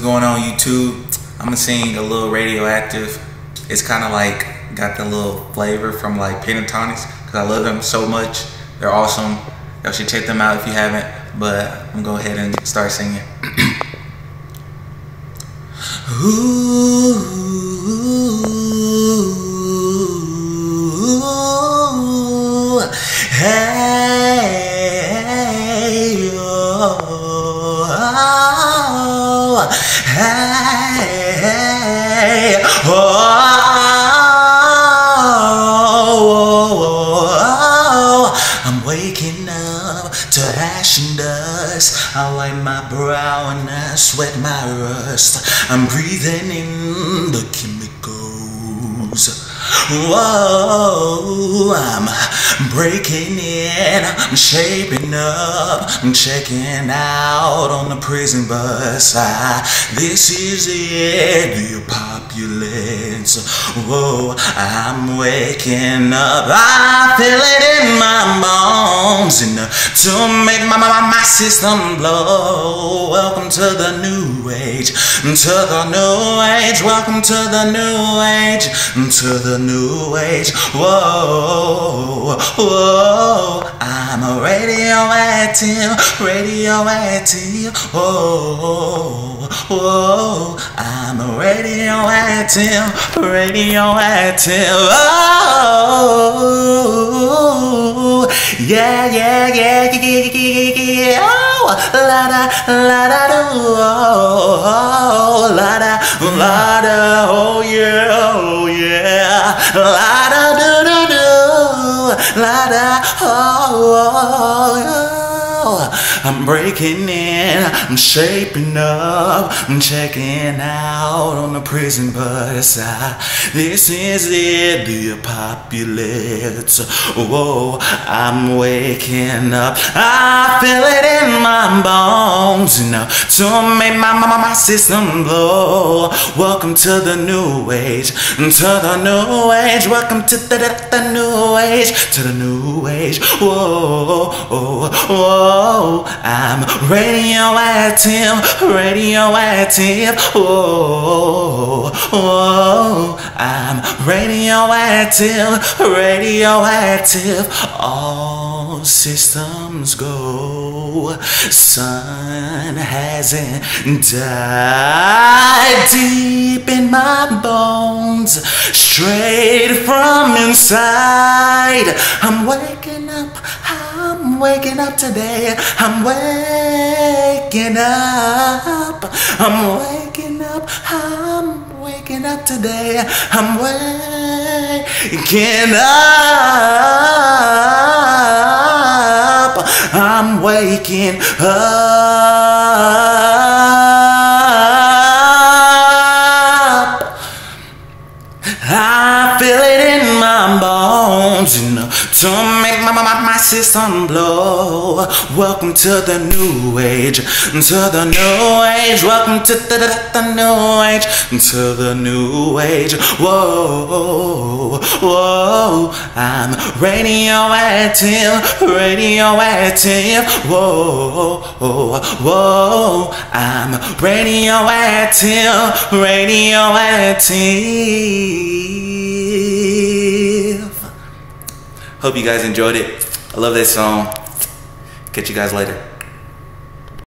going on YouTube. I'm gonna sing a little radioactive. It's kind of like got the little flavor from like Pentatonix because I love them so much. They're awesome. Y'all should check them out if you haven't. But I'm gonna go ahead and start singing. Ooh, hey, and dust. I light my brow and I sweat my rust. I'm breathing in the chemicals. Whoa, I'm breaking in, I'm shaping up, I'm checking out on the prison bus. I, this is it, the populace. Whoa, I'm waking up, I feel it in my bones, and to make my, my, my system blow. Welcome to the new age, to the new age, welcome to the new age, to the new age. Whoa, whoa, I'm a radioactive, radioactive. Whoa, whoa, I'm a radioactive, radioactive. Oh, yeah, yeah, yeah, yeah, yeah, yeah. Oh, la da, la da, do, oh, oh, la da, la da, oh yeah, oh I'm breaking in, I'm shaping up, I'm checking out on the prison bus. I, this is it, the apocalypse. Whoa, I'm waking up, I feel it in my bones, know, to make my, my, my system blow. Welcome to the new age, to the new age, welcome to the, the, the new age, to the new age. Whoa, whoa, whoa, I'm radioactive, radioactive. Oh, oh, I'm radioactive, radioactive. All systems go. Sun hasn't died deep in my bones, straight from inside. I'm waking. I'm waking up today. I'm waking up. I'm waking up. I'm waking up today. I'm waking up. I'm waking up. I feel it in my bones, to make my, my, my system blow. Welcome to the new age, to the new age. Welcome to the, the, the new age, to the new age. Whoa, whoa, I'm radioactive, radioactive. Whoa, whoa, I'm radioactive, radioactive. Hope you guys enjoyed it. I love that song. Catch you guys later.